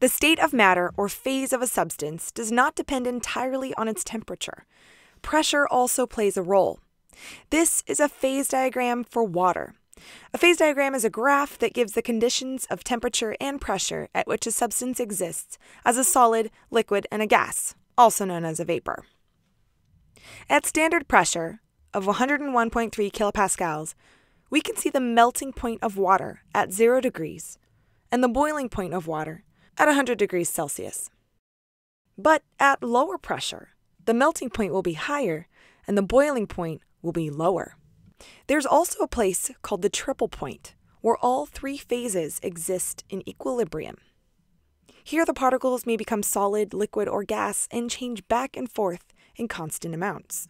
The state of matter or phase of a substance does not depend entirely on its temperature. Pressure also plays a role. This is a phase diagram for water. A phase diagram is a graph that gives the conditions of temperature and pressure at which a substance exists as a solid, liquid, and a gas, also known as a vapor. At standard pressure of 101.3 kilopascals, we can see the melting point of water at 0 degrees and the boiling point of water at 100 degrees Celsius. But at lower pressure, the melting point will be higher and the boiling point will be lower. There's also a place called the triple point, where all three phases exist in equilibrium. Here, the particles may become solid, liquid, or gas and change back and forth in constant amounts.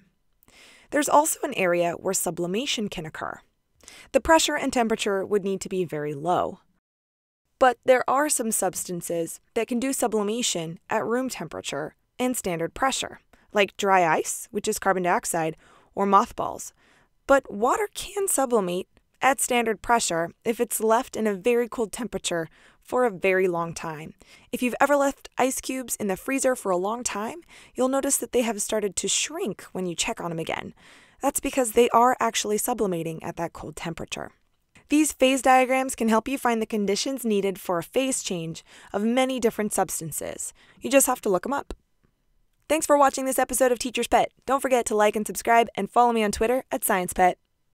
There's also an area where sublimation can occur. The pressure and temperature would need to be very low. But there are some substances that can do sublimation at room temperature and standard pressure, like dry ice, which is carbon dioxide, or mothballs. But water can sublimate at standard pressure if it's left in a very cold temperature for a very long time. If you've ever left ice cubes in the freezer for a long time, you'll notice that they have started to shrink when you check on them again. That's because they are actually sublimating at that cold temperature. These phase diagrams can help you find the conditions needed for a phase change of many different substances. You just have to look them up. Thanks for watching this episode of Teacher's Pet. Don't forget to like and subscribe and follow me on Twitter at SciencePet.